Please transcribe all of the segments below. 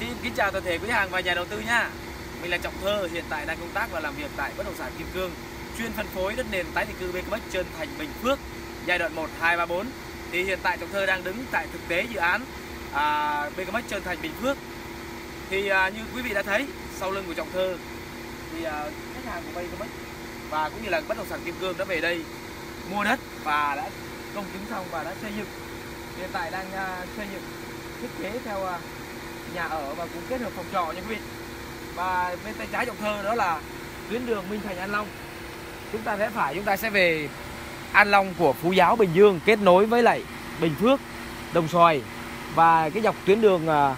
Xin kính chào toàn thể quý hàng và nhà đầu tư nha. Mình là Trọng Thơ, hiện tại đang công tác và làm việc tại bất động sản Kim Cương, chuyên phân phối đất nền tái định cư BKMX Trơn Thành Bình Phước giai đoạn 1, 2, 3, 4. Thì hiện tại Trọng Thơ đang đứng tại thực tế dự án à, BKMX Trơn Thành Bình Phước. Thì à, như quý vị đã thấy, sau lưng của Trọng Thơ thì à, khách hàng của BKMX và cũng như là bất động sản Kim Cương đã về đây mua đất và đã công chứng xong và đã xây dựng. Hiện tại đang à, xây dựng thiết kế theo à, nhà ở và cũng kết hợp phòng trọ nha quý vị. Và bên tay trái trọng thơ đó là tuyến đường Minh Thành An Long. Chúng ta sẽ phải chúng ta sẽ về An Long của Phú Giáo Bình Dương kết nối với lại Bình Phước Đồng Xoài. Và cái dọc tuyến đường à,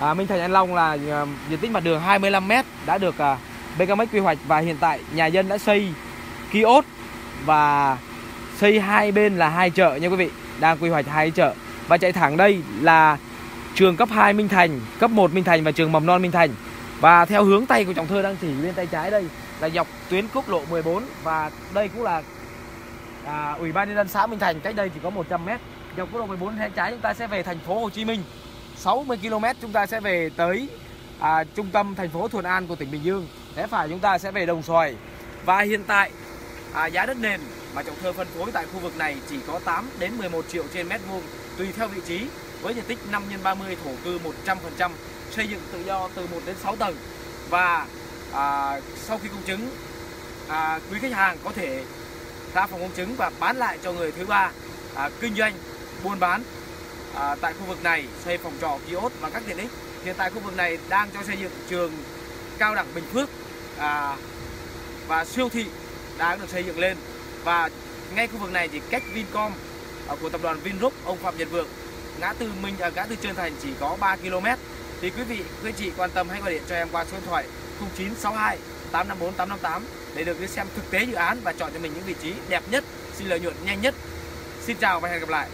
à, Minh Thành An Long là à, diện tích mặt đường 25 m đã được à, BKMX quy hoạch. Và hiện tại nhà dân đã xây kiosk và xây hai bên là hai chợ nha quý vị. Đang quy hoạch hai chợ. Và chạy thẳng đây là trường cấp 2 Minh Thành, cấp 1 Minh Thành và trường mầm non Minh Thành. Và theo hướng tay của trọng thơ đang chỉ bên tay trái đây là dọc tuyến quốc lộ 14 và đây cũng là à, ủy ban nhân dân xã Minh Thành cách đây chỉ có 100 m. Dọc quốc lộ 14 bên trái chúng ta sẽ về thành phố Hồ Chí Minh. 60 km chúng ta sẽ về tới à, trung tâm thành phố Thuận An của tỉnh Bình Dương. Rẽ phải chúng ta sẽ về Đồng Xoài. Và hiện tại à, giá đất nền mà trọng thơ phân phối tại khu vực này chỉ có 8 đến 11 triệu trên mét vuông tùy theo vị trí với diện tích 5 x 30 thổ cư 100% xây dựng tự do từ 1 đến 6 tầng. Và à, sau khi công chứng à, quý khách hàng có thể ra phòng công chứng và bán lại cho người thứ ba à, kinh doanh buôn bán à, tại khu vực này xây phòng trọ kiosk và các tiện ích. Hiện tại khu vực này đang cho xây dựng trường cao đẳng Bình Phước à, và siêu thị đang được xây dựng lên. Và ngay khu vực này thì cách Vincom à, của tập đoàn Vingroup ông Phạm Nhật Vượng ngã tư Minh à, ngã tư Trơn Thành chỉ có 3 km thì quý vị quý anh chị quan tâm hãy gọi điện cho em qua số điện thoại 0962 854 858 để được đi xem thực tế dự án và chọn cho mình những vị trí đẹp nhất xin lợi nhuận nhanh nhất. Xin chào và hẹn gặp lại.